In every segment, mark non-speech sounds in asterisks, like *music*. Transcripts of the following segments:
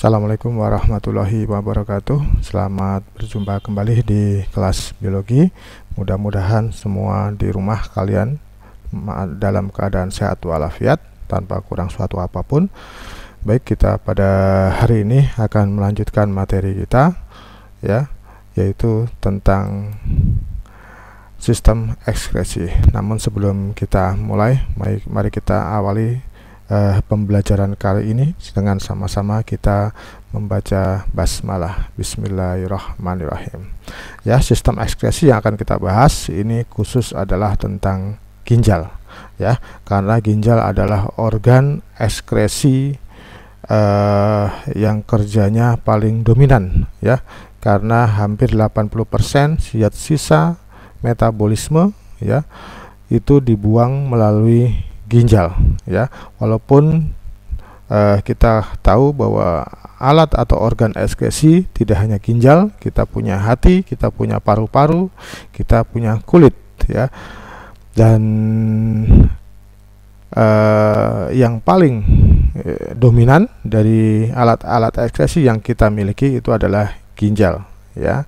Assalamualaikum warahmatullahi wabarakatuh. Selamat berjumpa kembali di kelas biologi. Mudah-mudahan semua di rumah kalian dalam keadaan sehat walafiat Tanpa kurang suatu apa pun. Baik kita pada hari ini akan melanjutkan materi kita ya Yaitu tentang sistem ekskresi. Namun sebelum kita mulai Mari kita awali uh, pembelajaran kali ini dengan sama-sama kita membaca basmalah. Bismillahirrahmanirrahim. Ya sistem ekskresi yang akan kita bahas ini khusus adalah tentang ginjal ya. Karena ginjal adalah organ ekskresi uh, yang kerjanya paling dominan ya. Karena hampir 80% zat sisa metabolisme ya itu dibuang melalui ginjal ya. Walaupun uh, kita tahu bahwa alat atau organ ekskresi tidak hanya ginjal kita punya hati kita punya paru-paru kita punya kulit ya. Dan uh, yang paling uh, dominan dari alat-alat ekskresi yang kita miliki itu adalah ginjal ya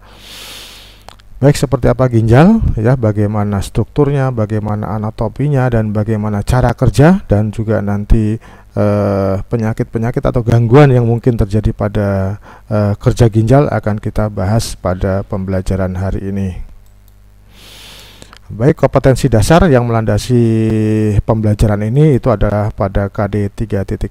Baik seperti apa ginjal, ya, bagaimana strukturnya, bagaimana anatopinya, dan bagaimana cara kerja, dan juga nanti eh, penyakit-penyakit uh, atau gangguan yang mungkin terjadi pada uh, kerja ginjal akan kita bahas pada pembelajaran hari ini. Baik, kompetensi dasar yang melandasi pembelajaran ini itu adalah pada KD 3.9.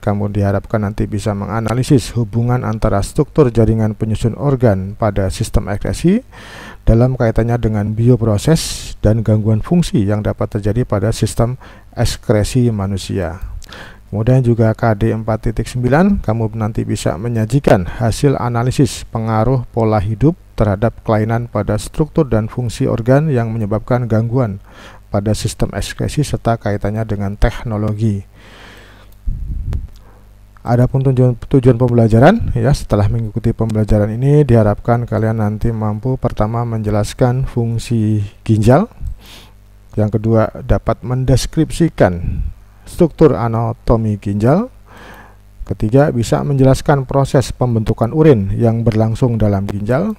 Kamu diharapkan nanti bisa menganalisis hubungan antara struktur jaringan penyusun organ pada sistem ekskresi dalam kaitannya dengan bioproses dan gangguan fungsi yang dapat terjadi pada sistem ekskresi manusia. Kemudian juga KD 4.9, kamu nanti bisa menyajikan hasil analisis pengaruh pola hidup terhadap kelainan pada struktur dan fungsi organ yang menyebabkan gangguan pada sistem ekskresi serta kaitannya dengan teknologi. Adapun tujuan, tujuan pembelajaran, ya setelah mengikuti pembelajaran ini diharapkan kalian nanti mampu pertama menjelaskan fungsi ginjal, yang kedua dapat mendeskripsikan struktur anatomi ginjal, Ketiga, bisa menjelaskan proses pembentukan urin yang berlangsung dalam ginjal.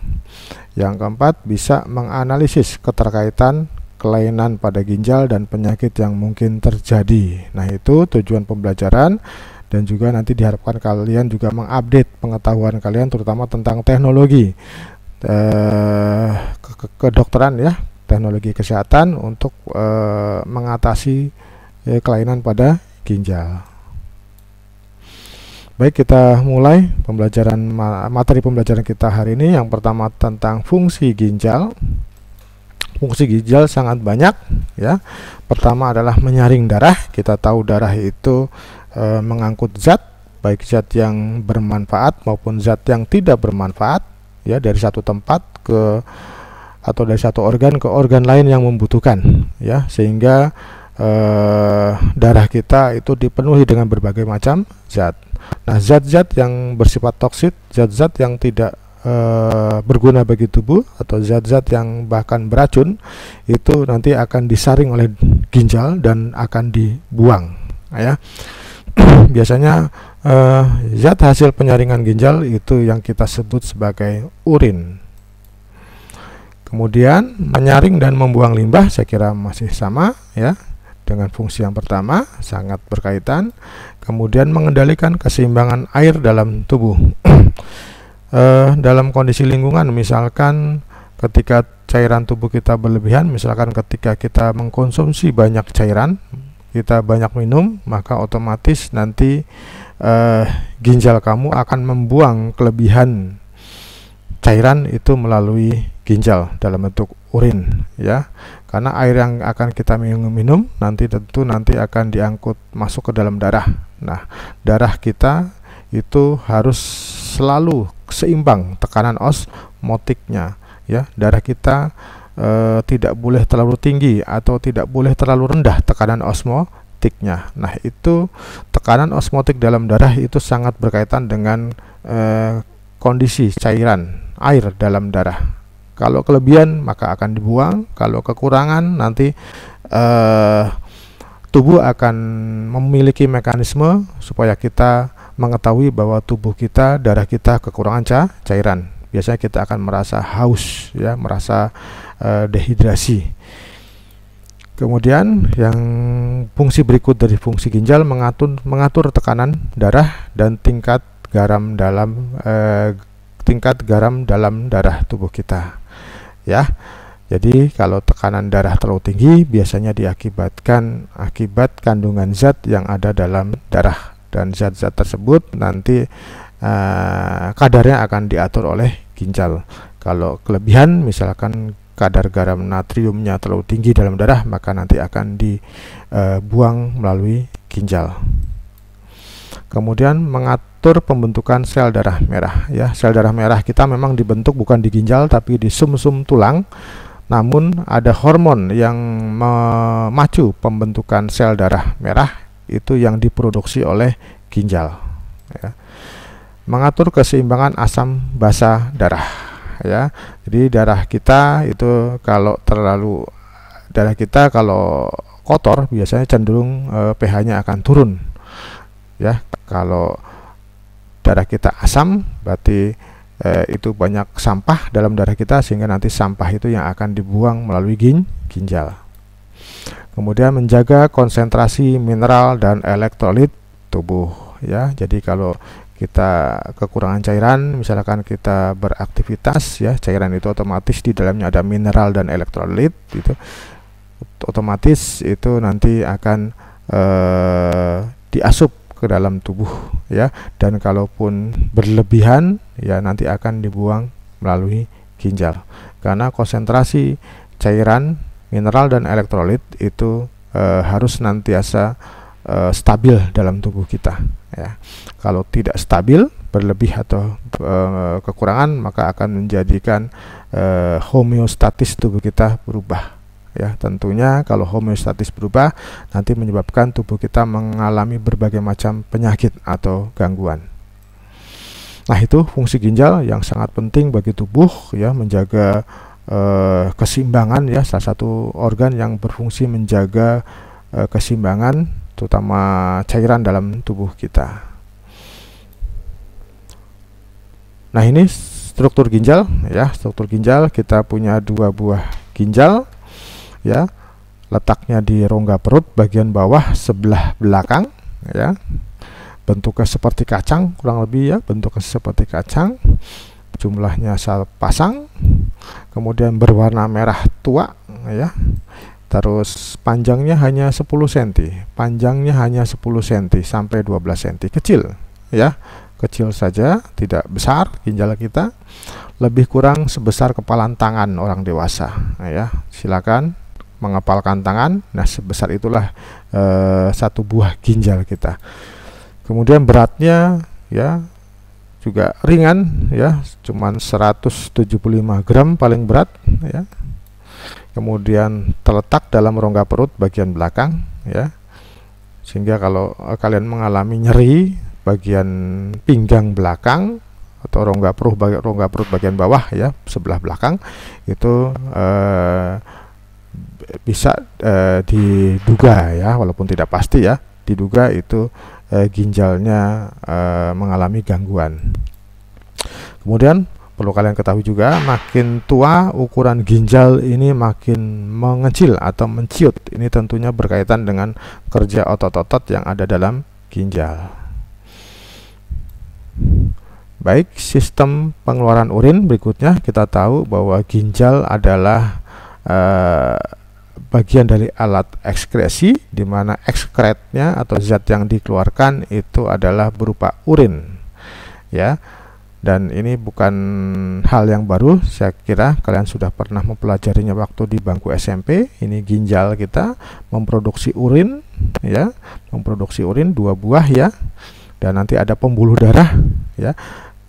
Yang keempat, bisa menganalisis keterkaitan kelainan pada ginjal dan penyakit yang mungkin terjadi. Nah, itu tujuan pembelajaran dan juga nanti diharapkan kalian juga mengupdate pengetahuan kalian terutama tentang teknologi eh, kedokteran ya, teknologi kesehatan untuk eh, mengatasi eh, kelainan pada ginjal. Baik, kita mulai pembelajaran materi pembelajaran kita hari ini. Yang pertama tentang fungsi ginjal. Fungsi ginjal sangat banyak ya. Pertama adalah menyaring darah. Kita tahu darah itu e, mengangkut zat, baik zat yang bermanfaat maupun zat yang tidak bermanfaat ya dari satu tempat ke atau dari satu organ ke organ lain yang membutuhkan ya sehingga e, darah kita itu dipenuhi dengan berbagai macam zat. Nah, zat-zat yang bersifat toksit, zat-zat yang tidak e, berguna bagi tubuh atau zat-zat yang bahkan beracun itu nanti akan disaring oleh ginjal dan akan dibuang ya. *clears throat* Biasanya e, zat hasil penyaringan ginjal itu yang kita sebut sebagai urin. Kemudian menyaring dan membuang limbah saya kira masih sama ya dengan fungsi yang pertama sangat berkaitan kemudian mengendalikan keseimbangan air dalam tubuh. Uh, *clears throat* dalam kondisi lingkungan misalkan ketika cairan tubuh kita berlebihan misalkan ketika kita mengkonsumsi banyak cairan kita banyak minum maka otomatis nanti uh, ginjal kamu akan membuang kelebihan cairan itu melalui ginjal dalam bentuk urin ya karena air yang akan kita minum, nanti tentu nanti akan diangkut masuk ke dalam darah. Nah, darah kita itu harus selalu seimbang tekanan osmotiknya ya. Darah kita e, tidak boleh terlalu tinggi atau tidak boleh terlalu rendah tekanan osmotiknya. Nah, itu tekanan osmotik dalam darah itu sangat berkaitan dengan e, kondisi cairan air dalam darah kalau kelebihan maka akan dibuang, kalau kekurangan nanti uh, tubuh akan memiliki mekanisme supaya kita mengetahui bahwa tubuh kita, darah kita kekurangan ca cairan. Biasanya kita akan merasa haus, ya, merasa uh, dehidrasi. Kemudian yang fungsi berikut dari fungsi ginjal mengatur mengatur tekanan darah dan tingkat garam dalam eh, tingkat garam dalam darah tubuh kita. Ya. Jadi kalau tekanan darah terlalu tinggi biasanya diakibatkan akibat kandungan zat yang ada dalam darah dan zat-zat tersebut nanti uh, kadarnya akan diatur oleh ginjal. Kalau kelebihan misalkan kadar garam natriumnya terlalu tinggi dalam darah maka nanti akan dibuang uh, melalui ginjal. Kemudian mengatur pembentukan sel darah merah ya. Sel darah merah kita memang dibentuk bukan di ginjal tapi di sumsum -sum tulang namun ada hormon yang memacu pembentukan sel darah merah itu yang diproduksi oleh ginjal. Ya. Mengatur keseimbangan asam basa darah. Ya, jadi darah kita itu kalau terlalu darah kita kalau kotor biasanya cenderung e, pH-nya akan turun. Ya, kalau darah kita asam berarti eh, itu banyak sampah dalam darah kita sehingga nanti sampah itu yang akan dibuang melalui gin, ginjal. Kemudian menjaga konsentrasi mineral dan elektrolit tubuh ya. Jadi kalau kita kekurangan cairan, misalkan kita beraktivitas ya, cairan itu otomatis di dalamnya ada mineral dan elektrolit itu otomatis itu nanti akan eh, diasup ke dalam tubuh ya. Dan kalaupun berlebihan ya nanti akan dibuang melalui ginjal. Karena konsentrasi cairan mineral dan elektrolit itu e, harus nantiasa e, stabil dalam tubuh kita ya. Kalau tidak stabil berlebih atau e, kekurangan maka akan menjadikan e, homeostatis tubuh kita berubah ya tentunya kalau homeostatis berubah nanti menyebabkan tubuh kita mengalami berbagai macam penyakit atau gangguan. Nah itu fungsi ginjal yang sangat penting bagi tubuh ya menjaga eh, keseimbangan ya salah satu organ yang berfungsi menjaga eh, keseimbangan terutama cairan dalam tubuh kita. Nah ini struktur ginjal ya struktur ginjal. Kita punya dua buah ginjal ya letaknya di rongga perut bagian bawah sebelah belakang ya. Bentuknya seperti kacang kurang lebih ya. Bentuknya seperti kacang jumlahnya pasang kemudian berwarna merah tua ya. Terus panjangnya hanya 10 cm panjangnya hanya 10 cm sampai 12 cm kecil ya. Kecil saja tidak besar ginjal kita lebih kurang sebesar kepalan tangan orang dewasa ya. Silakan mengepalkan tangan. Nah sebesar itulah e, satu buah ginjal kita. Kemudian beratnya ya juga ringan ya cuman 175 gram paling berat ya. Kemudian terletak dalam rongga perut bagian belakang ya. Sehingga kalau eh, kalian mengalami nyeri bagian pinggang belakang atau rongga perut rongga perut bagian bawah ya sebelah belakang itu eh, bisa uh, diduga ya walaupun tidak pasti ya diduga itu uh, ginjalnya uh, mengalami gangguan. Kemudian perlu kalian ketahui juga makin tua ukuran ginjal ini makin mengecil atau menciut. Ini tentunya berkaitan dengan kerja otot-otot yang ada dalam ginjal. Baik sistem pengeluaran urin berikutnya. Kita tahu bahwa ginjal adalah uh, bagian dari alat ekskresi di mana ekskretnya atau zat yang dikeluarkan itu adalah berupa urin ya. Dan ini bukan hal yang baru saya kira kalian sudah pernah mempelajarinya waktu di bangku SMP ini ginjal kita memproduksi urin ya memproduksi urin dua buah ya. Dan nanti ada pembuluh darah ya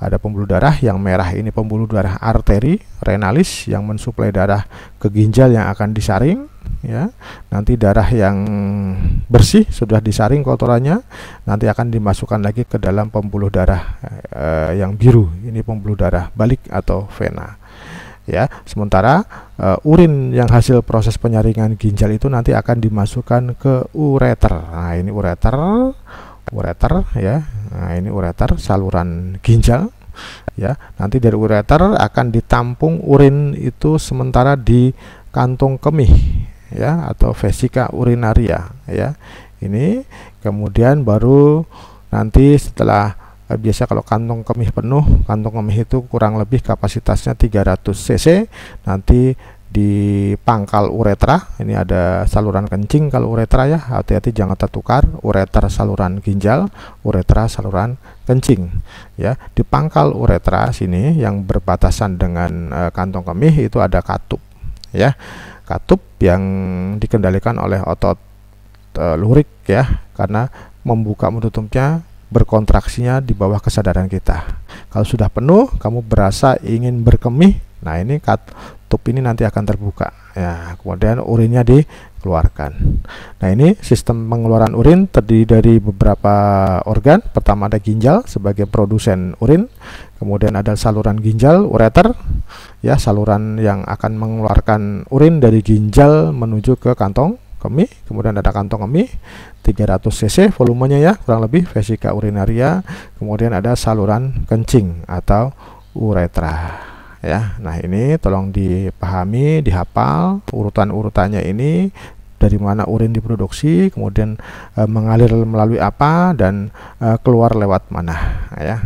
ada pembuluh darah yang merah. Ini pembuluh darah arteri renalis yang mensuplai darah ke ginjal yang akan disaring ya. Nanti darah yang bersih sudah disaring kotorannya nanti akan dimasukkan lagi ke dalam pembuluh darah eh, yang biru. Ini pembuluh darah balik atau vena ya. Sementara uh, urin yang hasil proses penyaringan ginjal itu nanti akan dimasukkan ke ureter. Nah ini ureter ureter ya. Nah ini ureter saluran ginjal ya. Nanti dari ureter akan ditampung urin itu sementara di kantong kemih ya atau vesika urinaria ya. Ini kemudian baru nanti setelah eh, biasa kalau kantong kemih penuh kantong kemih itu kurang lebih kapasitasnya 300 cc nanti di pangkal uretra. Ini ada saluran kencing kalau uretra ya. Hati-hati jangan tertukar. Ureter saluran ginjal uretra saluran kencing ya. Di pangkal uretra sini yang berbatasan dengan e, kantong kemih itu ada katup ya. Katup yang dikendalikan oleh otot e, lurik ya karena membuka menutupnya berkontraksinya di bawah kesadaran kita. Kalau sudah penuh kamu berasa ingin berkemih nah ini tutup ini nanti akan terbuka. Ya kemudian urinnya dikeluarkan. Nah ini sistem pengeluaran urin terdiri dari beberapa organ. Pertama ada ginjal sebagai produsen urin. Kemudian ada saluran ginjal ureter. Ya saluran yang akan mengeluarkan urin dari ginjal menuju ke kantong kemih. Kemudian ada kantong kemih 300 cc volumenya ya kurang lebih vesika urinaria. Kemudian ada saluran kencing atau uretra ya. Nah, ini tolong dipahami, dihafal urutan-urutannya ini dari mana urin diproduksi, kemudian e, mengalir melalui apa dan e, keluar lewat mana ya.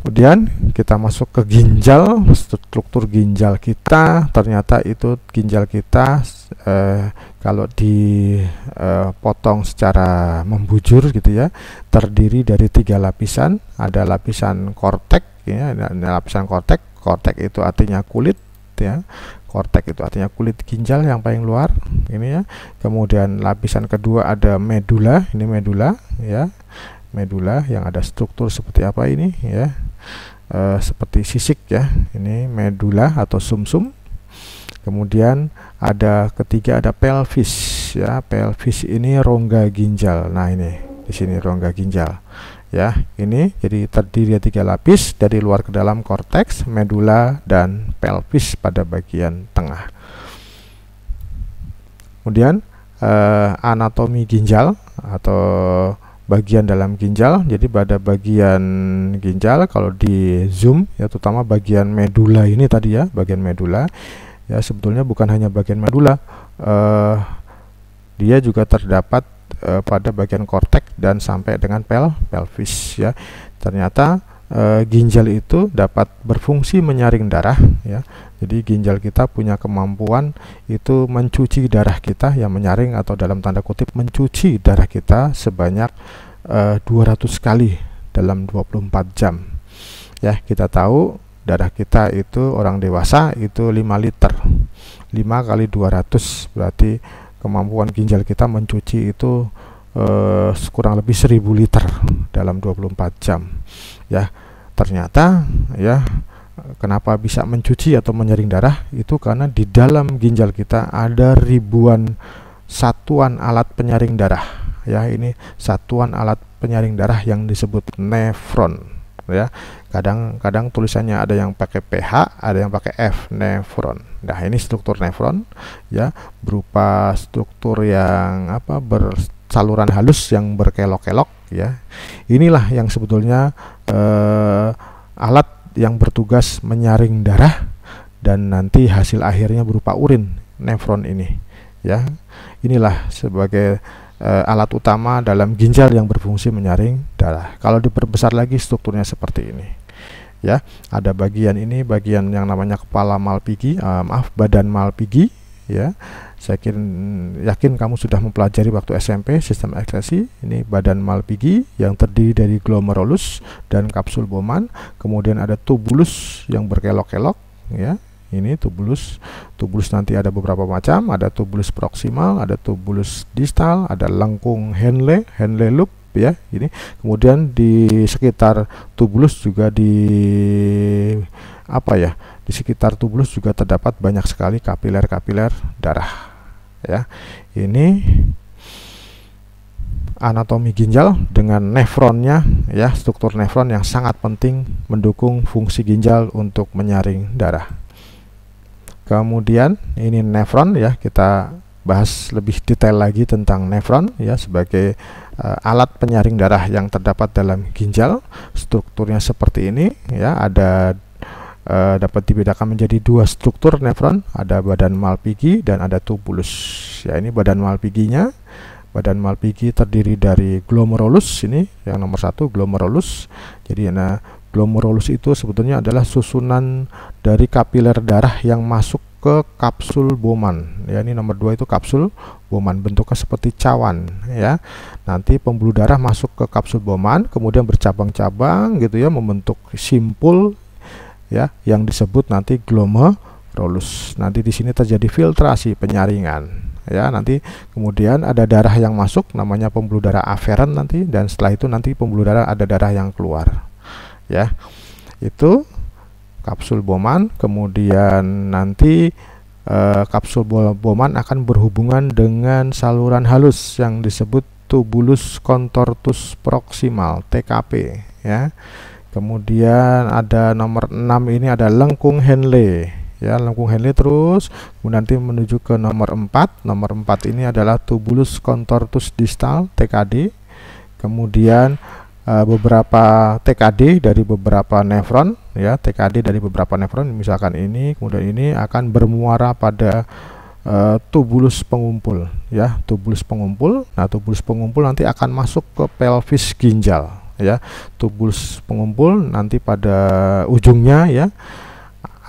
Kemudian kita masuk ke ginjal, struktur ginjal kita ternyata itu ginjal kita eh, kalau dipotong secara membujur gitu ya, terdiri dari tiga lapisan, ada lapisan kortek ya lapisan kortek kortek itu artinya kulit ya. Kortek itu artinya kulit ginjal yang paling luar ini ya. Kemudian lapisan kedua ada medula ini medula ya. Medula yang ada struktur seperti apa ini ya. E, seperti sisik ya. Ini medula atau sumsum. -sum. kemudian ada ketiga ada pelvis ya. Pelvis ini rongga ginjal. Nah ini di sini rongga ginjal ya ini jadi terdiri dari tiga lapis dari luar ke dalam korteks medula dan pelvis pada bagian tengah. Kemudian eh, anatomi ginjal atau bagian dalam ginjal. Jadi pada bagian ginjal kalau di zoom ya terutama bagian medula ini tadi ya bagian medula ya sebetulnya bukan hanya bagian medula eh, dia juga terdapat uh, pada bagian kortek dan sampai dengan pel pelvis ya. Ternyata uh, ginjal itu dapat berfungsi menyaring darah ya. Jadi ginjal kita punya kemampuan itu mencuci darah kita yang menyaring atau dalam tanda kutip mencuci darah kita sebanyak uh, eh, 200 kali dalam 24 jam. Ya, kita tahu darah kita itu orang dewasa itu 5 liter. 5 kali 200 berarti kemampuan ginjal kita mencuci itu uh, kurang lebih 1000 liter dalam 24 jam. Ya ternyata ya kenapa bisa mencuci atau menyaring darah? Itu karena di dalam ginjal kita ada ribuan satuan alat penyaring darah. Ya ini satuan alat penyaring darah yang disebut nefron ya. Kadang-kadang tulisannya ada yang pakai PH ada yang pakai F nefron nah ini struktur nefron ya berupa struktur yang apa bersaluran halus yang berkelok-kelok ya. Inilah yang sebetulnya eh, alat yang bertugas menyaring darah dan nanti hasil akhirnya berupa urin nefron ini ya. Inilah sebagai uh, alat utama dalam ginjal yang berfungsi menyaring darah. Kalau diperbesar lagi strukturnya seperti ini. Ya, ada bagian ini bagian yang namanya kepala malpigi, uh, maaf badan malpigi ya. Saya yakin, yakin kamu sudah mempelajari waktu SMP sistem ekskresi. Ini badan malpigi yang terdiri dari glomerulus dan kapsul Bowman. Kemudian ada tubulus yang berkelok-kelok ya ini tubulus tubulus nanti ada beberapa macam. Ada tubulus proksimal ada tubulus distal ada lengkung Henle Henle loop ya ini. Kemudian di sekitar tubulus juga di apa ya di sekitar tubulus juga terdapat banyak sekali kapiler-kapiler darah ya. Ini anatomi ginjal dengan nefronnya ya struktur nefron yang sangat penting mendukung fungsi ginjal untuk menyaring darah kemudian ini nefron ya kita bahas lebih detail lagi tentang nefron ya sebagai uh, alat penyaring darah yang terdapat dalam ginjal. Strukturnya seperti ini ya, ada uh, dapat dibedakan menjadi dua struktur nefron, ada badan Malpighi dan ada tubulus. Ya, ini badan Malpighi-nya. Badan Malpighi terdiri dari glomerulus ini yang nomor satu glomerulus. Jadi nah glomerulus itu sebetulnya adalah susunan dari kapiler darah yang masuk ke kapsul Bowman. Ya ini nomor dua itu kapsul Bowman bentuknya seperti cawan ya. Nanti pembuluh darah masuk ke kapsul Bowman kemudian bercabang-cabang gitu ya membentuk simpul ya yang disebut nanti glomerulus. Nanti di sini terjadi filtrasi penyaringan ya. Nanti kemudian ada darah yang masuk namanya pembuluh darah aferen nanti dan setelah itu nanti pembuluh darah ada darah yang keluar ya. Itu kapsul Bowman kemudian nanti e, kapsul Bowman akan berhubungan dengan saluran halus yang disebut tubulus contortus proximal TKP ya. Kemudian ada nomor 6 ini ada lengkung Henle ya. Lengkung Henle terus kemudian nanti menuju ke nomor 4 nomor 4 ini adalah tubulus contortus distal TKD kemudian uh, beberapa TKD dari beberapa nefron ya TKD dari beberapa nefron misalkan ini kemudian ini akan bermuara pada uh, tubulus pengumpul ya tubulus pengumpul. Nah tubulus pengumpul nanti akan masuk ke pelvis ginjal ya. Tubulus pengumpul nanti pada ujungnya ya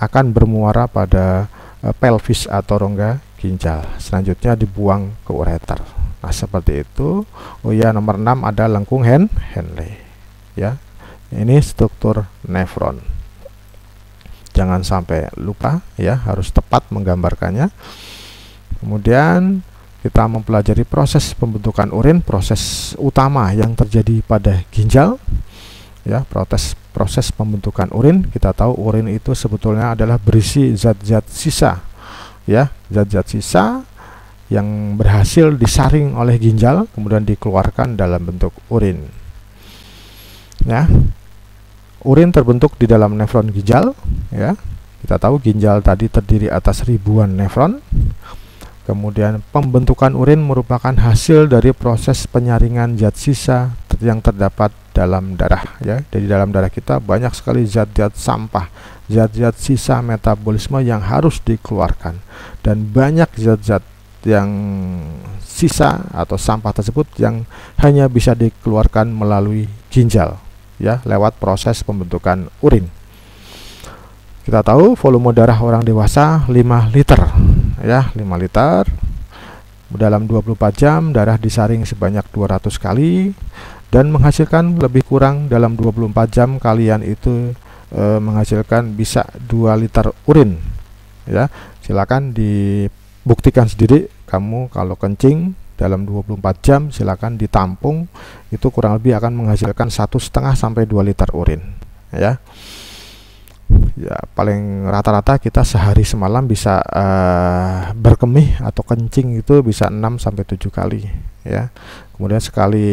akan bermuara pada uh, pelvis atau rongga ginjal. Selanjutnya dibuang ke ureter Nah, seperti itu. Oh ya, nomor 6 ada lengkung Hen Henle. Ya. Ini struktur nefron. Jangan sampai lupa ya, harus tepat menggambarkannya. Kemudian kita mempelajari proses pembentukan urin, proses utama yang terjadi pada ginjal. Ya, proses proses pembentukan urin, kita tahu urin itu sebetulnya adalah berisi zat-zat sisa. Ya, zat-zat sisa yang berhasil disaring oleh ginjal kemudian dikeluarkan dalam bentuk urin. Ya. Urin terbentuk di dalam nefron ginjal, ya. Kita tahu ginjal tadi terdiri atas ribuan nefron. Kemudian pembentukan urin merupakan hasil dari proses penyaringan zat sisa yang terdapat dalam darah ya. Jadi dalam darah kita banyak sekali zat-zat sampah, zat-zat sisa metabolisme yang harus dikeluarkan dan banyak zat-zat yang sisa atau sampah tersebut yang hanya bisa dikeluarkan melalui ginjal ya lewat proses pembentukan urin. Kita tahu volume darah orang dewasa 5 liter ya, 5 liter. Dalam 24 jam darah disaring sebanyak 200 kali dan menghasilkan lebih kurang dalam 24 jam kalian itu e, menghasilkan bisa 2 liter urin ya. Silakan di buktikan sendiri kamu kalau kencing dalam 24 jam silakan ditampung. Itu kurang lebih akan menghasilkan satu setengah sampai 2 liter urin ya. Ya paling rata-rata kita sehari semalam bisa uh, berkemih atau kencing itu bisa 6 sampai 7 kali ya. Kemudian sekali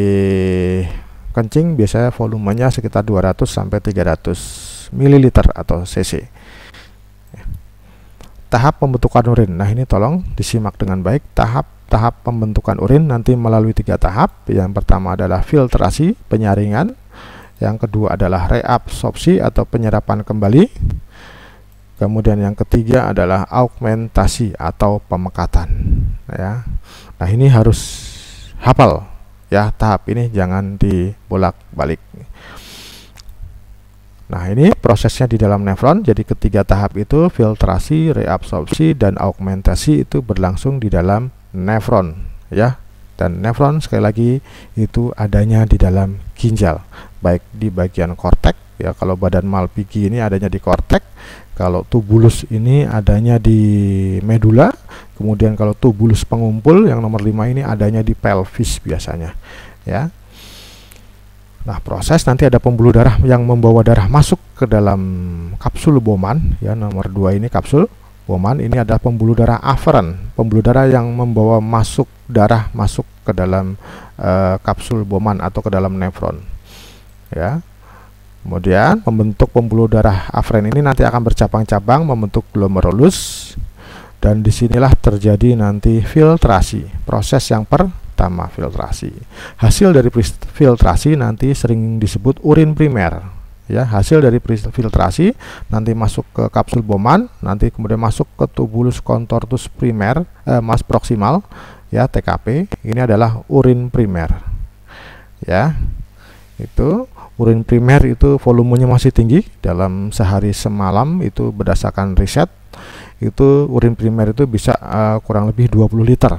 kencing biasanya volumenya sekitar 200 sampai 300 mililiter atau cc tahap pembentukan urin. Nah, ini tolong disimak dengan baik. Tahap-tahap pembentukan urin nanti melalui tiga tahap. Yang pertama adalah filtrasi, penyaringan. Yang kedua adalah reabsorpsi atau penyerapan kembali. Kemudian yang ketiga adalah augmentasi atau pemekatan. Ya. Nah, ini harus hafal ya tahap ini jangan dibolak-balik. Nah, ini prosesnya di dalam nefron. Jadi ketiga tahap itu filtrasi, reabsorpsi dan augmentasi itu berlangsung di dalam nefron, ya. Dan nefron sekali lagi itu adanya di dalam ginjal, baik di bagian kortek ya. Kalau badan Malpighi ini adanya di kortek, kalau tubulus ini adanya di medula, kemudian kalau tubulus pengumpul yang nomor 5 ini adanya di pelvis biasanya, ya. Nah, proses nanti ada pembuluh darah yang membawa darah masuk ke dalam kapsul Bowman ya nomor 2 ini kapsul Bowman ini adalah pembuluh darah aferen, pembuluh darah yang membawa masuk darah masuk ke dalam uh, kapsul Bowman atau ke dalam nefron. Ya. Kemudian membentuk pembuluh darah aferen ini nanti akan bercabang-cabang membentuk glomerulus. Dan di sinilah terjadi nanti filtrasi proses yang pertama filtrasi. Hasil dari filtrasi nanti sering disebut urin primer. Ya hasil dari filtrasi nanti masuk ke kapsul Bowman nanti kemudian masuk ke tubulus contortus primer eh, mas proksimal ya TKP ini adalah urin primer. Ya itu urin primer itu volumenya masih tinggi. Dalam sehari semalam itu berdasarkan riset itu urin primer itu bisa uh, kurang lebih 20 liter.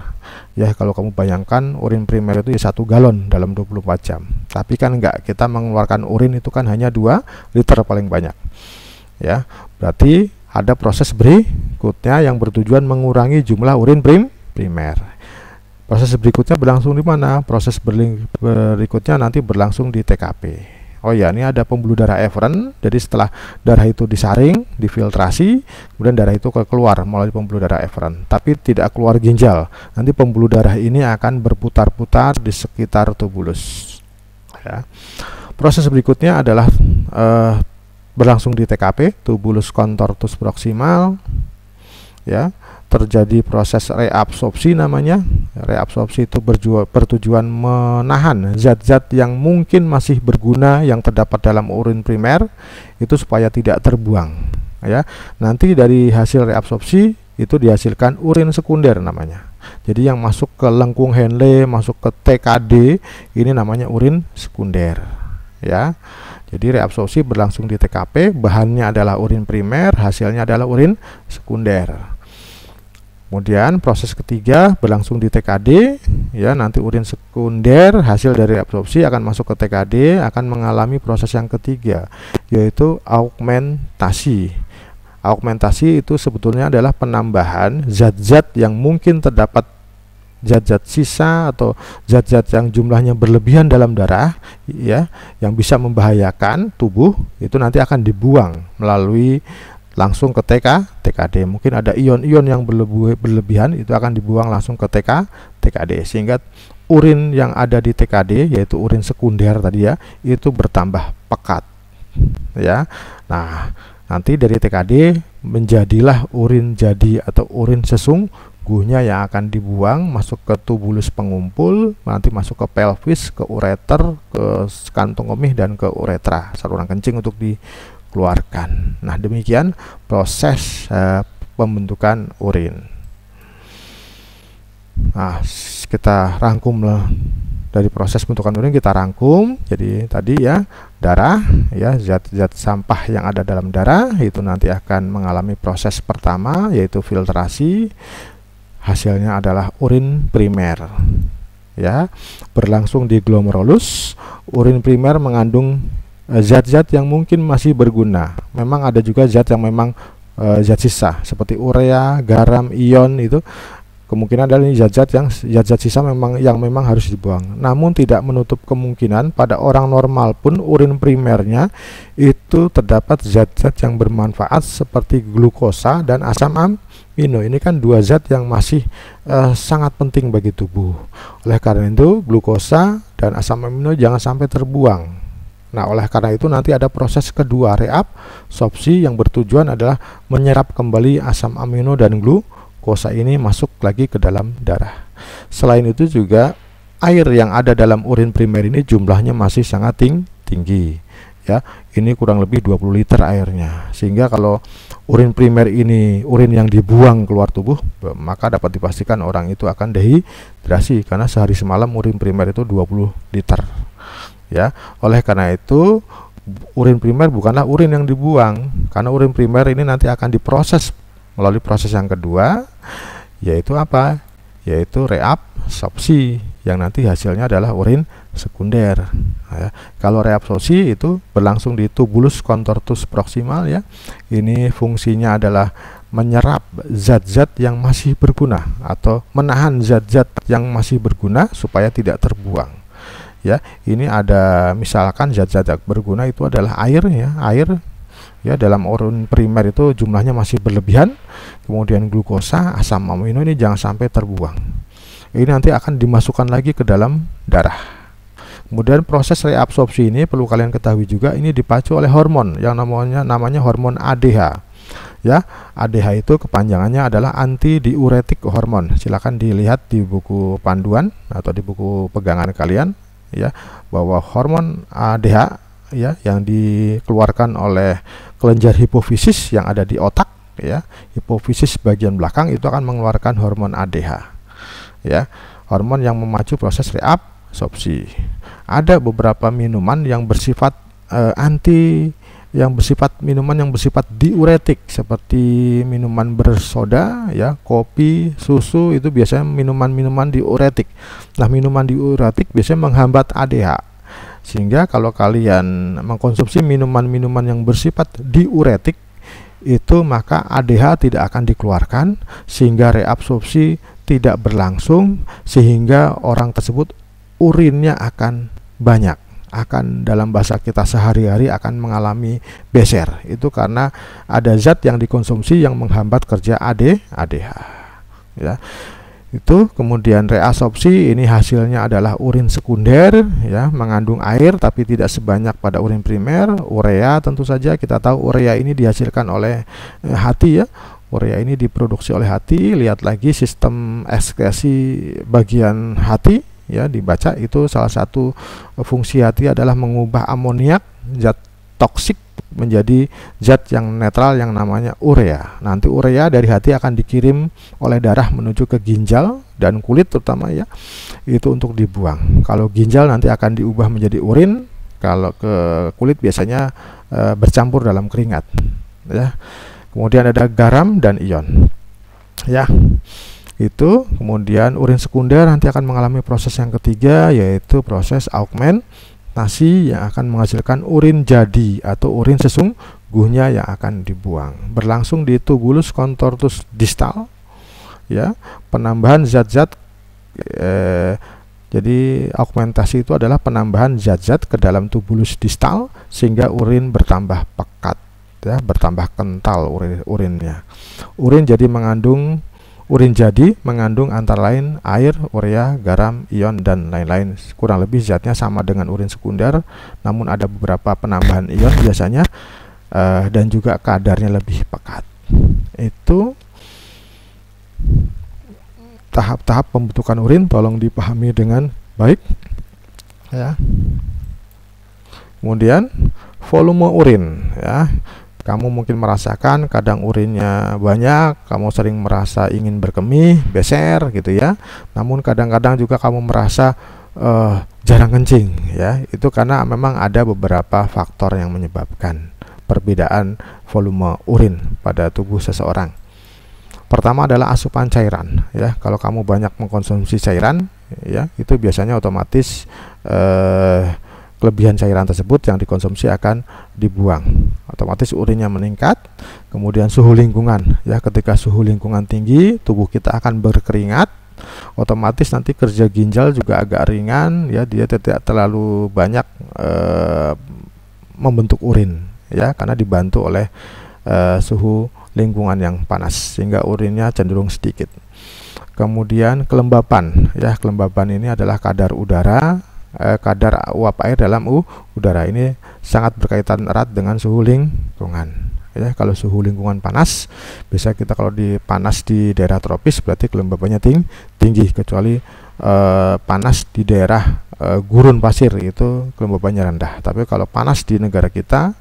Ya kalau kamu bayangkan urin primer itu ya satu galon dalam 24 jam. Tapi kan enggak kita mengeluarkan urin itu kan hanya 2 liter paling banyak. Ya berarti ada proses berikutnya yang bertujuan mengurangi jumlah urin prim primer. Proses berikutnya berlangsung di mana? Proses berikutnya nanti berlangsung di TKP Oh ya, ini ada pembuluh darah eferen. Jadi setelah darah itu disaring, difiltrasi, kemudian darah itu keluar melalui pembuluh darah eferen. Tapi tidak keluar ginjal. Nanti pembuluh darah ini akan berputar-putar di sekitar tubulus. Ya. Proses berikutnya adalah uh, berlangsung di TKP, tubulus contortus proximal. Ya, terjadi proses reabsorpsi namanya. Reabsorpsi itu bertujuan menahan zat-zat yang mungkin masih berguna yang terdapat dalam urin primer itu supaya tidak terbuang ya. Nanti dari hasil reabsorpsi itu dihasilkan urin sekunder namanya. Jadi yang masuk ke lengkung Henle, masuk ke TKD ini namanya urin sekunder ya. Jadi reabsorpsi berlangsung di TKP, bahannya adalah urin primer, hasilnya adalah urin sekunder. Kemudian proses ketiga berlangsung di TKD, ya nanti urin sekunder hasil dari absorpsi akan masuk ke TKD akan mengalami proses yang ketiga yaitu augmentasi. Augmentasi itu sebetulnya adalah penambahan zat-zat yang mungkin terdapat zat-zat sisa atau zat-zat yang jumlahnya berlebihan dalam darah ya yang bisa membahayakan tubuh itu nanti akan dibuang melalui langsung ke TK TKD mungkin ada ion-ion yang berlebihan itu akan dibuang langsung ke TK TKD sehingga urin yang ada di TKD yaitu urin sekunder tadi ya itu bertambah pekat ya. Nah nanti dari TKD menjadilah urin jadi atau urin sesungguhnya yang akan dibuang masuk ke tubulus pengumpul nanti masuk ke pelvis ke ureter ke kantong kemih dan ke uretra. Saluran kencing untuk di keluarkan. Nah, demikian proses uh, pembentukan urin. Nah, kita rangkum dari proses pembentukan urin kita rangkum. Jadi tadi ya darah ya zat-zat sampah yang ada dalam darah itu nanti akan mengalami proses pertama yaitu filtrasi. Hasilnya adalah urin primer. Ya, berlangsung di glomerulus. Urin primer mengandung zat-zat yang mungkin masih berguna. Memang ada juga zat yang memang e, zat sisa seperti urea, garam, ion itu kemungkinan adalah ini zat-zat yang zat-zat sisa memang yang memang harus dibuang. Namun tidak menutup kemungkinan pada orang normal pun urin primernya itu terdapat zat-zat yang bermanfaat seperti glukosa dan asam amino. Ini kan dua zat yang masih uh, sangat penting bagi tubuh. Oleh karena itu, glukosa dan asam amino jangan sampai terbuang Nah, oleh karena itu nanti ada proses kedua reabsorpsi yang bertujuan adalah menyerap kembali asam amino dan glukosa ini masuk lagi ke dalam darah. Selain itu juga air yang ada dalam urin primer ini jumlahnya masih sangat ting tinggi ya. Ini kurang lebih 20 liter airnya. Sehingga kalau urin primer ini urin yang dibuang keluar tubuh, maka dapat dipastikan orang itu akan dehidrasi karena sehari semalam urin primer itu 20 liter ya oleh karena itu urin primer bukanlah urin yang dibuang. Karena urin primer ini nanti akan diproses melalui proses yang kedua yaitu apa? Yaitu reabsorpsi yang nanti hasilnya adalah urin sekunder. Ya. kalau reabsorpsi itu berlangsung di tubulus contortus proximal ya. Ini fungsinya adalah menyerap zat-zat yang masih berguna atau menahan zat-zat yang masih berguna supaya tidak terbuang ya ini ada misalkan zat-zat berguna itu adalah air ya air ya dalam urun primer itu jumlahnya masih berlebihan. Kemudian glukosa asam amino ini jangan sampai terbuang. Ini nanti akan dimasukkan lagi ke dalam darah. Kemudian proses reabsorpsi ini perlu kalian ketahui juga ini dipacu oleh hormon yang namanya namanya hormon ADH ya ADH itu kepanjangannya adalah anti diuretik hormon. Silakan dilihat di buku panduan atau di buku pegangan kalian ya bahwa hormon ADH ya yang dikeluarkan oleh kelenjar hipofisis yang ada di otak ya hipofisis bagian belakang itu akan mengeluarkan hormon ADH ya. Hormon yang memacu proses reabsorpsi. Ada beberapa minuman yang bersifat uh, anti yang bersifat minuman yang bersifat diuretik seperti minuman bersoda ya kopi susu itu biasanya minuman-minuman diuretik. Nah minuman diuretik biasanya menghambat ADH sehingga kalau kalian mengkonsumsi minuman-minuman yang bersifat diuretik itu maka ADH tidak akan dikeluarkan sehingga reabsorpsi tidak berlangsung sehingga orang tersebut urinnya akan banyak akan dalam bahasa kita sehari-hari akan mengalami beser. Itu karena ada zat yang dikonsumsi yang menghambat kerja AD ADH ya. Itu kemudian reabsorpsi ini hasilnya adalah urin sekunder ya mengandung air tapi tidak sebanyak pada urin primer urea tentu saja. Kita tahu urea ini dihasilkan oleh eh, hati ya. Urea ini diproduksi oleh hati. Lihat lagi sistem ekskresi bagian hati ya dibaca itu salah satu fungsi hati adalah mengubah amoniak zat toksik menjadi zat yang netral yang namanya urea. Nanti urea dari hati akan dikirim oleh darah menuju ke ginjal dan kulit terutama ya. Itu untuk dibuang. Kalau ginjal nanti akan diubah menjadi urin, kalau ke kulit biasanya e, bercampur dalam keringat ya. Kemudian ada garam dan ion. Ya itu kemudian urin sekunder nanti akan mengalami proses yang ketiga yaitu proses augmentasi yang akan menghasilkan urin jadi atau urin sesungguhnya yang akan dibuang. Berlangsung di tubulus contortus distal ya. Penambahan zat-zat eh, jadi augmentasi itu adalah penambahan zat-zat ke dalam tubulus distal sehingga urin bertambah pekat ya bertambah kental urin urinnya. Urin jadi mengandung Urin jadi mengandung antara lain air, urea, garam, ion, dan lain-lain. Kurang lebih zatnya sama dengan urin sekunder, namun ada beberapa penambahan ion biasanya uh, dan juga kadarnya lebih pekat. Itu tahap-tahap pembentukan urin tolong dipahami dengan baik. Ya. Kemudian volume urin ya kamu mungkin merasakan kadang urinnya banyak, kamu sering merasa ingin berkemih, beser gitu ya. Namun kadang-kadang juga kamu merasa uh, jarang kencing ya. Itu karena memang ada beberapa faktor yang menyebabkan perbedaan volume urin pada tubuh seseorang. Pertama adalah asupan cairan ya. Kalau kamu banyak mengkonsumsi cairan ya, itu biasanya otomatis uh, kelebihan cairan tersebut yang dikonsumsi akan dibuang. Otomatis urinnya meningkat kemudian suhu lingkungan. Ya ketika suhu lingkungan tinggi tubuh kita akan berkeringat. Otomatis nanti kerja ginjal juga agak ringan ya dia tidak terlalu banyak e, membentuk urin ya karena dibantu oleh e, suhu lingkungan yang panas sehingga urinnya cenderung sedikit. Kemudian kelembapan ya kelembapan ini adalah kadar udara eh, kadar uap air dalam uh, udara. Ini sangat berkaitan erat dengan suhu lingkungan. Ya kalau suhu lingkungan panas bisa kita kalau di panas di daerah tropis berarti kelembabannya ting tinggi kecuali eh, panas di daerah eh, gurun pasir itu kelembabannya rendah. Tapi kalau panas di negara kita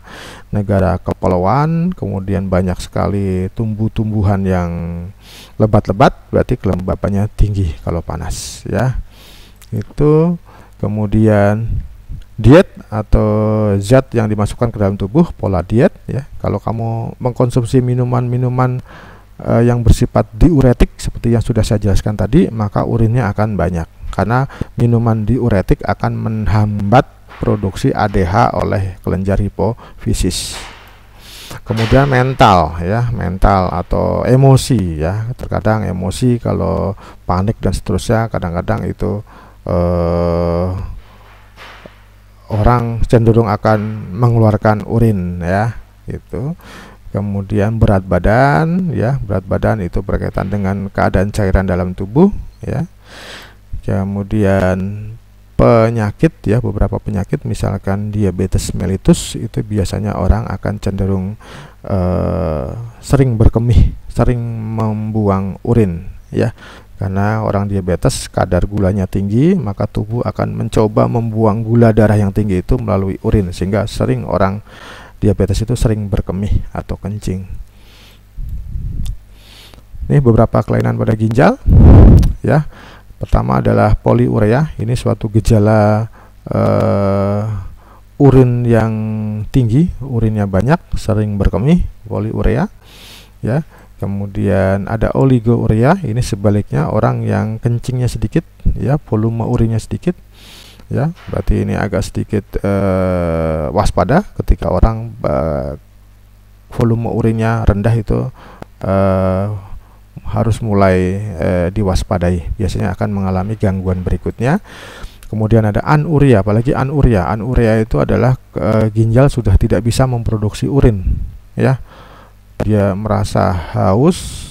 negara kepulauan kemudian banyak sekali tumbuh-tumbuhan yang lebat-lebat berarti kelembabannya tinggi kalau panas ya. Itu kemudian diet atau zat yang dimasukkan ke dalam tubuh pola diet ya. Kalau kamu mengkonsumsi minuman-minuman uh, yang bersifat diuretik seperti yang sudah saya jelaskan tadi maka urinnya akan banyak. Karena minuman diuretik akan menghambat produksi ADH oleh kelenjar hipofisis. Kemudian mental ya mental atau emosi ya. Terkadang emosi kalau panik dan seterusnya kadang-kadang itu uh, orang cenderung akan mengeluarkan urin ya itu kemudian berat badan ya berat badan itu berkaitan dengan keadaan cairan dalam tubuh ya. Kemudian penyakit ya beberapa penyakit misalkan diabetes mellitus itu biasanya orang akan cenderung uh, sering berkemih sering membuang urin ya karena orang diabetes kadar gulanya tinggi maka tubuh akan mencoba membuang gula darah yang tinggi itu melalui urin sehingga sering orang diabetes itu sering berkemih atau kencing ini beberapa kelainan pada ginjal ya Pertama adalah poliurea, ini suatu gejala uh, urin yang tinggi, urinnya banyak, sering berkemih, poliurea. Ya. Kemudian ada oligourea, ini sebaliknya orang yang kencingnya sedikit, ya, volume urinnya sedikit. Ya, berarti ini agak sedikit uh, waspada ketika orang uh, volume urinnya rendah itu uh, harus mulai eh, diwaspadai. Biasanya akan mengalami gangguan berikutnya. Kemudian ada anuria, apalagi anuria. Anuria itu adalah e, ginjal sudah tidak bisa memproduksi urin, ya. Dia merasa haus,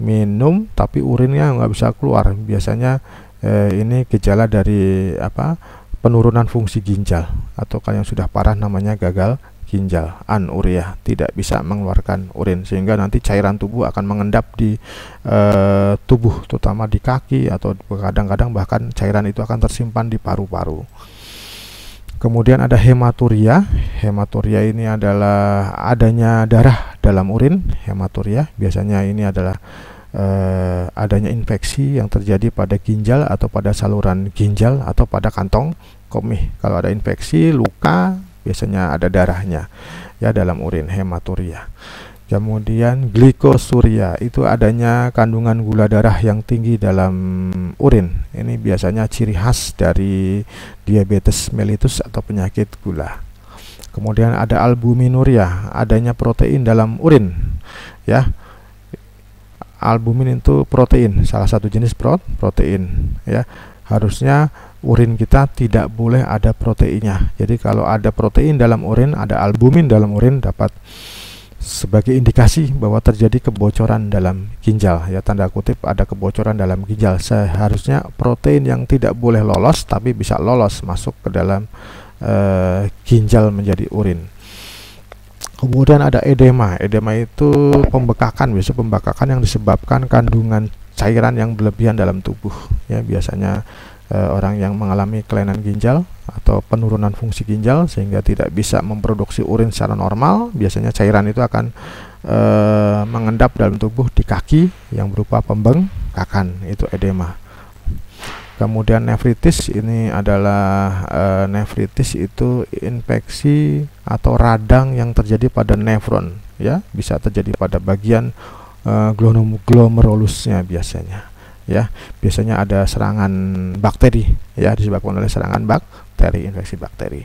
minum, tapi urinnya nggak bisa keluar. Biasanya e, ini gejala dari apa? Penurunan fungsi ginjal atau yang sudah parah namanya gagal ginjal anuria tidak bisa mengeluarkan urin sehingga nanti cairan tubuh akan mengendap di e, tubuh terutama di kaki atau kadang-kadang bahkan cairan itu akan tersimpan di paru-paru. Kemudian ada hematuria. Hematuria ini adalah adanya darah dalam urin. Hematuria biasanya ini adalah e, adanya infeksi yang terjadi pada ginjal atau pada saluran ginjal atau pada kantong komih. Kalau ada infeksi, luka biasanya ada darahnya ya dalam urin hematuria kemudian glikosuria itu adanya kandungan gula darah yang tinggi dalam urin. Ini biasanya ciri khas dari diabetes mellitus atau penyakit gula. Kemudian ada albuminuria adanya protein dalam urin ya. Albumin itu protein salah satu jenis protein ya. Harusnya urin kita tidak boleh ada proteinnya. Jadi kalau ada protein dalam urin, ada albumin dalam urin dapat sebagai indikasi bahwa terjadi kebocoran dalam ginjal. Ya tanda kutip ada kebocoran dalam ginjal. Seharusnya protein yang tidak boleh lolos tapi bisa lolos masuk ke dalam uh, ginjal menjadi urin. Kemudian ada edema. Edema itu pembekakan biasa pembekakan yang disebabkan kandungan cairan yang berlebihan dalam tubuh. Ya biasanya e, orang yang mengalami kelainan ginjal atau penurunan fungsi ginjal sehingga tidak bisa memproduksi urin secara normal biasanya cairan itu akan e, mengendap dalam tubuh di kaki yang berupa pembengkakan itu edema. Kemudian nefritis ini adalah e, nefritis itu infeksi atau radang yang terjadi pada nefron ya. Bisa terjadi pada bagian e, glomerulusnya biasanya ya. Biasanya ada serangan bakteri ya disebabkan oleh serangan bakteri infeksi bakteri.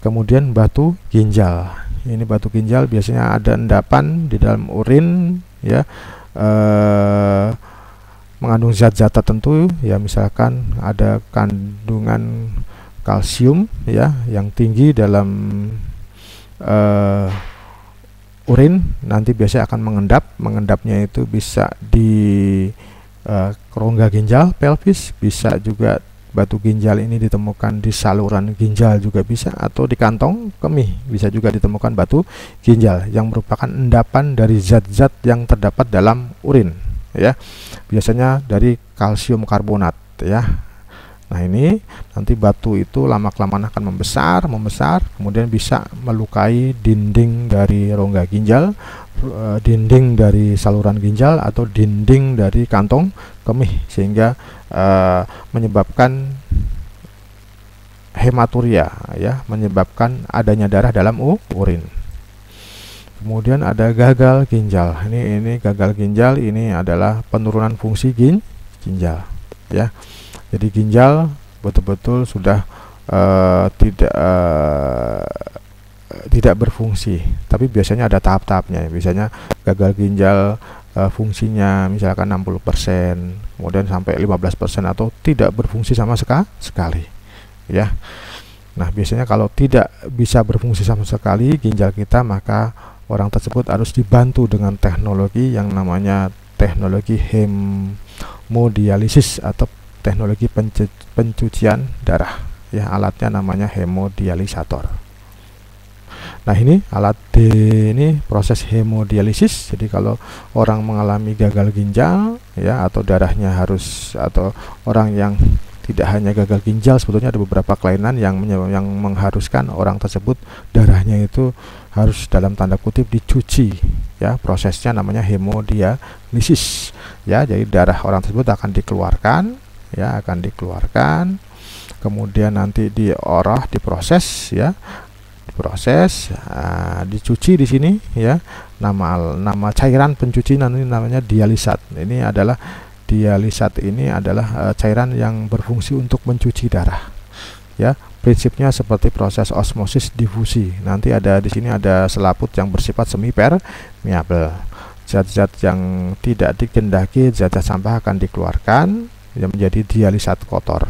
Kemudian batu ginjal. Ini batu ginjal biasanya ada endapan di dalam urin ya eh, mengandung zat-zat tertentu ya misalkan ada kandungan kalsium ya yang tinggi dalam eh, urin nanti biasanya akan mengendap. Mengendapnya itu bisa di uh, rongga ginjal pelvis bisa juga batu ginjal ini ditemukan di saluran ginjal juga bisa atau di kantong kemih bisa juga ditemukan batu ginjal yang merupakan endapan dari zat-zat yang terdapat dalam urin ya. Biasanya dari kalsium karbonat ya nah ini nanti batu itu lama kelamaan akan membesar membesar kemudian bisa melukai dinding dari rongga ginjal uh, dinding dari saluran ginjal atau dinding dari kantong kemih sehingga uh, menyebabkan hematuria ya menyebabkan adanya darah dalam urin. Kemudian ada gagal ginjal. Ini ini gagal ginjal ini adalah penurunan fungsi gin, ginjal ya jadi ginjal betul-betul sudah uh, tidak uh, tidak berfungsi. Tapi biasanya ada tahap-tahapnya. Biasanya gagal ginjal uh, fungsinya misalkan 60% kemudian sampai 15% atau tidak berfungsi sama seka sekali. Ya. Nah biasanya kalau tidak bisa berfungsi sama sekali ginjal kita maka orang tersebut harus dibantu dengan teknologi yang namanya teknologi hemodialisis atau teknologi pencucian darah. Ya alatnya namanya hemodialisator. Nah ini alat D ini proses hemodialisis. Jadi kalau orang mengalami gagal ginjal ya atau darahnya harus atau orang yang tidak hanya gagal ginjal sebetulnya ada beberapa kelainan yang yang mengharuskan orang tersebut darahnya itu harus dalam tanda kutip dicuci. Ya prosesnya namanya hemodialisis. Ya jadi darah orang tersebut akan dikeluarkan ya akan dikeluarkan. Kemudian nanti diolah diproses ya. Diproses uh, dicuci di sini ya. Nama nama cairan pencuci nanti namanya dialisat. Ini adalah dialisat ini adalah uh, cairan yang berfungsi untuk mencuci darah ya. Prinsipnya seperti proses osmosis difusi. Nanti ada di sini ada selaput yang bersifat semi permeable zat-zat yang tidak dikendaki zat-zat sampah akan dikeluarkan yang menjadi dialisat kotor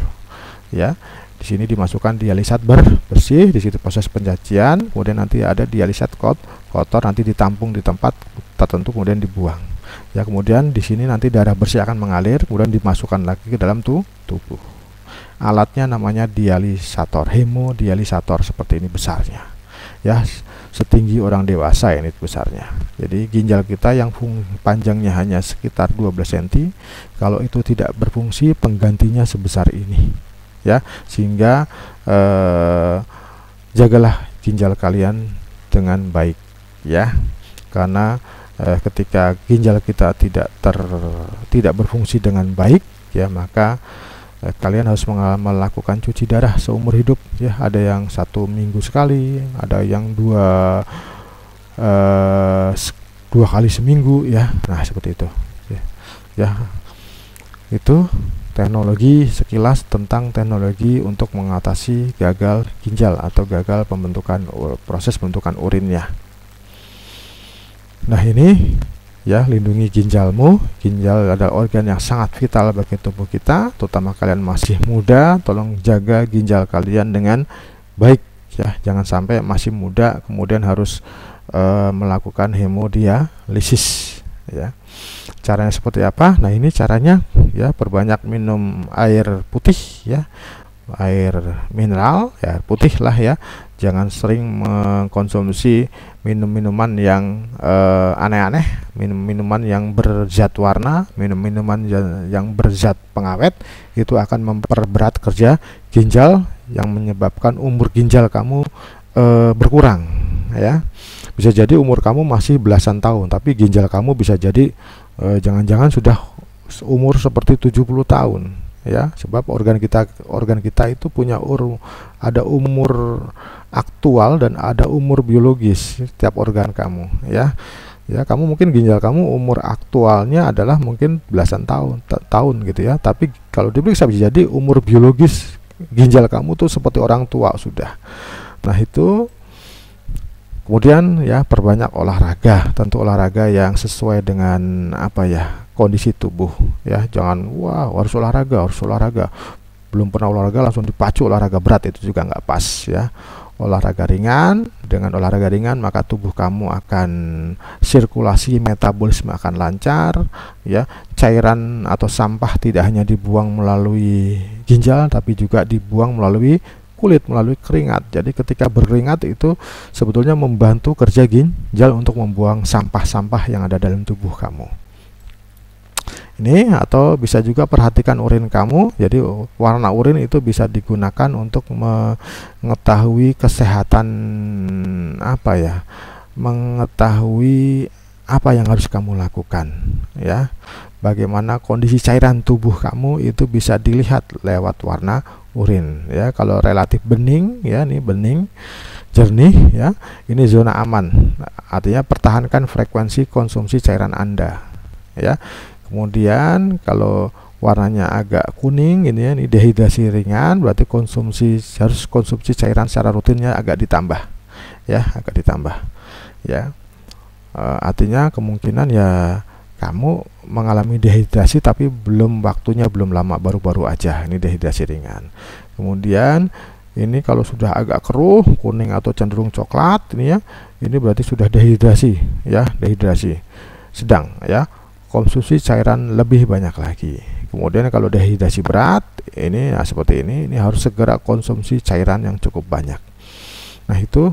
ya. Di sini dimasukkan dialisat bersih di situ proses pencacian kemudian nanti ada dialisat kot kotor nanti ditampung di tempat tertentu kemudian dibuang ya. Kemudian di sini nanti darah bersih akan mengalir kemudian dimasukkan lagi ke dalam tuh tubuh. Alatnya namanya dialisator hemodialisator seperti ini besarnya ya setinggi orang dewasa ini besarnya. Jadi ginjal kita yang panjangnya hanya sekitar 12 cm, kalau itu tidak berfungsi penggantinya sebesar ini. Ya, sehingga eh, jagalah ginjal kalian dengan baik ya. Karena eh, ketika ginjal kita tidak ter tidak berfungsi dengan baik ya, maka kalian harus melakukan cuci darah seumur hidup ya. Ada yang satu minggu sekali ada yang dua eh, dua kali seminggu ya. Nah seperti itu ya, ya. Itu teknologi sekilas tentang teknologi untuk mengatasi gagal ginjal atau gagal pembentukan proses pembentukan urinnya. Nah ini ya lindungi ginjalmu. Ginjal adalah organ yang sangat vital bagi tubuh kita terutama kalian masih muda. Tolong jaga ginjal kalian dengan baik ya. Jangan sampai masih muda kemudian harus uh, melakukan hemodialisis ya. Caranya seperti apa? Nah ini caranya ya perbanyak minum air putih ya air mineral ya putih lah ya. Jangan sering mengkonsumsi minum-minuman yang uh, aneh-aneh minum-minuman yang berzat warna minum-minuman yang berzat pengawet. Itu akan memperberat kerja ginjal yang menyebabkan umur ginjal kamu uh, berkurang ya. Bisa jadi umur kamu masih belasan tahun tapi ginjal kamu bisa jadi eh, jangan-jangan uh, sudah umur seperti 70 tahun ya sebab organ kita organ kita itu punya ur ada umur aktual dan ada umur biologis setiap organ kamu ya. Ya kamu mungkin ginjal kamu umur aktualnya adalah mungkin belasan tahun tahun gitu ya. Tapi kalau diperiksa bisa jadi umur biologis ginjal kamu tuh seperti orang tua sudah. Nah itu kemudian ya perbanyak olahraga tentu olahraga yang sesuai dengan apa ya kondisi tubuh ya. Jangan wah harus olahraga harus olahraga. Belum pernah olahraga langsung dipacu olahraga berat itu juga nggak pas ya. Olahraga ringan dengan olahraga ringan maka tubuh kamu akan sirkulasi metabolisme akan lancar ya. Cairan atau sampah tidak hanya dibuang melalui ginjal tapi juga dibuang melalui kulit melalui keringat. Jadi ketika berkeringat itu sebetulnya membantu kerja ginjal untuk membuang sampah-sampah yang ada dalam tubuh kamu. Ini atau bisa juga perhatikan urin kamu. Jadi warna urin itu bisa digunakan untuk mengetahui kesehatan apa ya mengetahui apa yang harus kamu lakukan ya bagaimana kondisi cairan tubuh kamu itu bisa dilihat lewat warna urin ya. Kalau relatif bening ya ini bening jernih ya ini zona aman. Artinya pertahankan frekuensi konsumsi cairan Anda ya. Kemudian kalau warnanya agak kuning ini ya ini dehidrasi ringan berarti konsumsi harus konsumsi cairan secara rutinnya agak ditambah ya agak ditambah ya. E, artinya kemungkinan ya kamu mengalami dehidrasi tapi belum waktunya belum lama baru-baru aja. Ini dehidrasi ringan. Kemudian ini kalau sudah agak keruh kuning atau cenderung coklat ini ya ini berarti sudah dehidrasi ya dehidrasi. Sedang ya konsumsi cairan lebih banyak lagi. Kemudian kalau dehidrasi berat ini nah seperti ini ini harus segera konsumsi cairan yang cukup banyak. Nah itu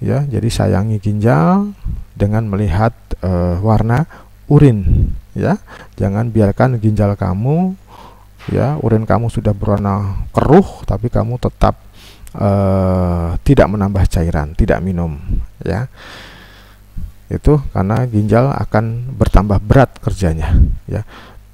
ya jadi sayangi ginjal dengan melihat uh, warna urin ya. Jangan biarkan ginjal kamu ya urin kamu sudah berwarna keruh tapi kamu tetap uh, tidak menambah cairan tidak minum ya. Itu karena ginjal akan bertambah berat kerjanya ya.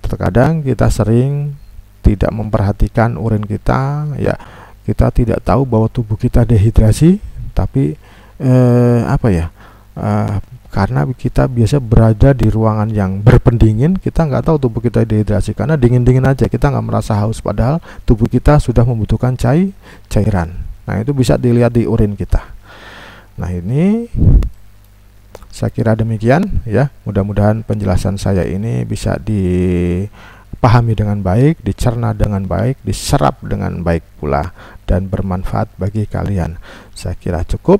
Terkadang kita sering tidak memperhatikan urin kita ya. Kita tidak tahu bahwa tubuh kita dehidrasi tapi eh, apa ya eh, karena kita biasa berada di ruangan yang berpendingin kita nggak tahu tubuh kita dehidrasi. Karena dingin dingin aja kita nggak merasa haus. Padahal tubuh kita sudah membutuhkan cair cairan. Nah itu bisa dilihat di urin kita. Nah ini saya kira demikian ya. Mudah-mudahan penjelasan saya ini bisa dipahami dengan baik dicerna dengan baik diserap dengan baik pula dan bermanfaat bagi kalian. Saya kira cukup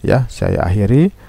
ya. Saya akhiri